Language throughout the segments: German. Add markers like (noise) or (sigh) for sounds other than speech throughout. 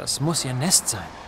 Das muss ihr Nest sein.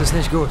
Das ist nicht gut.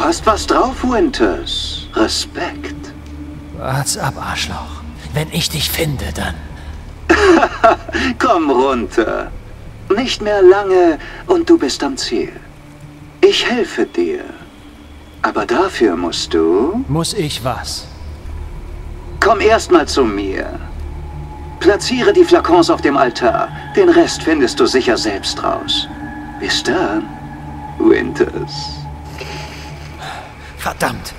Du hast was drauf, Winters. Respekt. Wart's ab, Arschloch. Wenn ich dich finde, dann... (laughs) Komm runter. Nicht mehr lange und du bist am Ziel. Ich helfe dir. Aber dafür musst du... Muss ich was? Komm erst mal zu mir. Platziere die Flakons auf dem Altar. Den Rest findest du sicher selbst raus. Bis dann, Winters. Verdammt!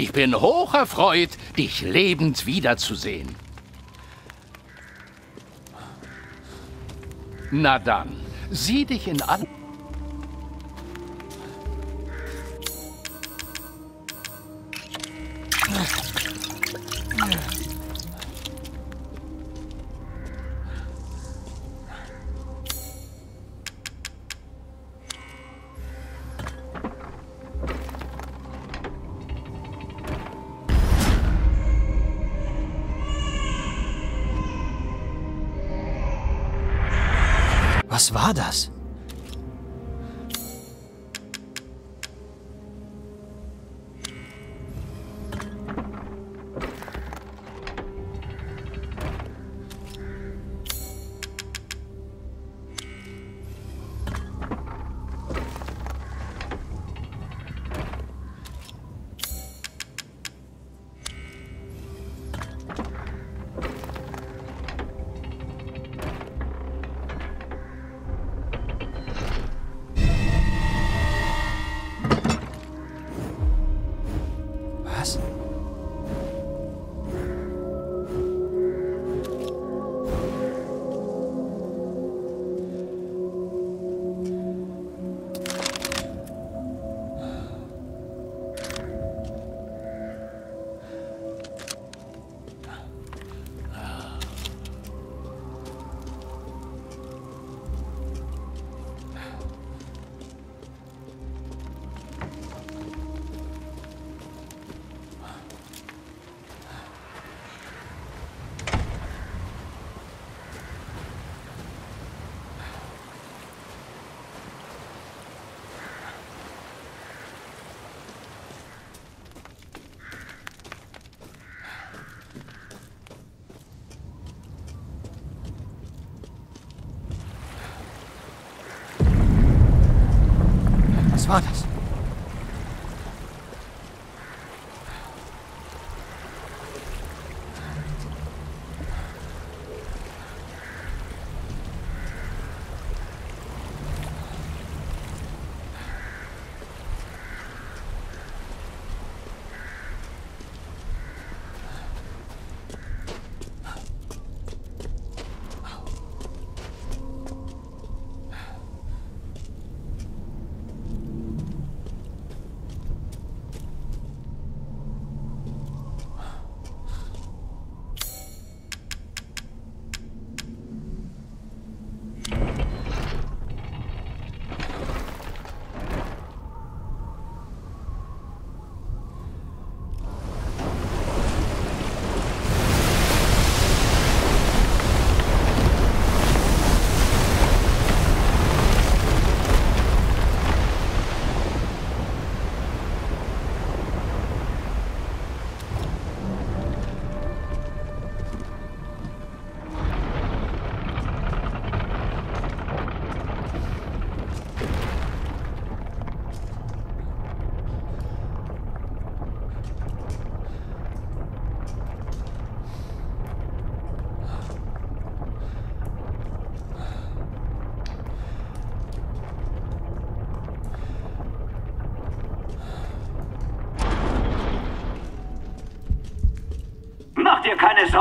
Ich bin hocherfreut, dich lebend wiederzusehen. Na dann, sieh dich in an... Was war das?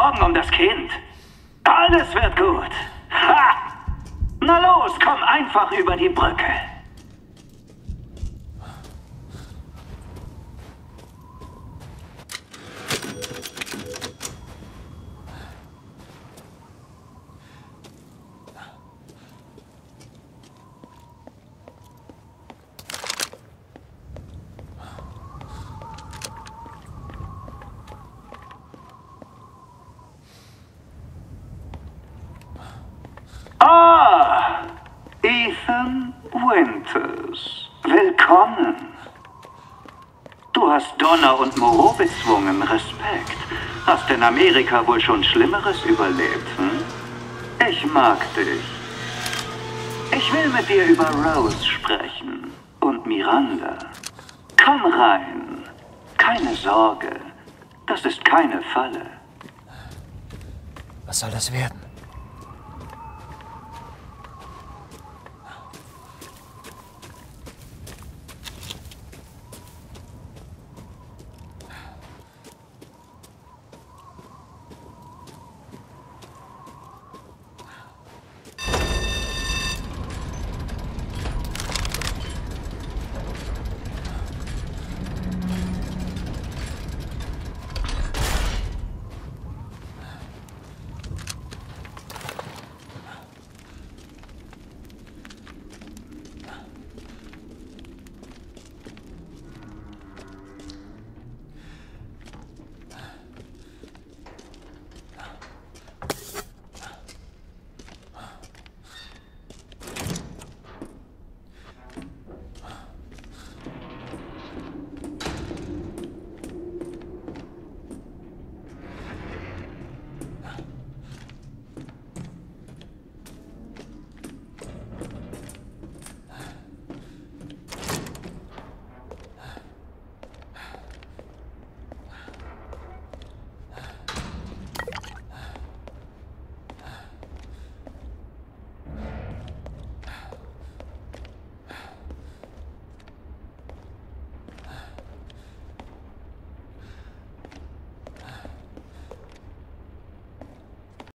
Sorgen um das Kind. Alles wird gut. Ha! Na los, komm einfach über die Brücke. Ah, Ethan Winters. Willkommen. Du hast Donner und Moreau bezwungen. Respekt. Hast in Amerika wohl schon Schlimmeres überlebt, hm? Ich mag dich. Ich will mit dir über Rose sprechen. Und Miranda. Komm rein. Keine Sorge. Das ist keine Falle. Was soll das werden?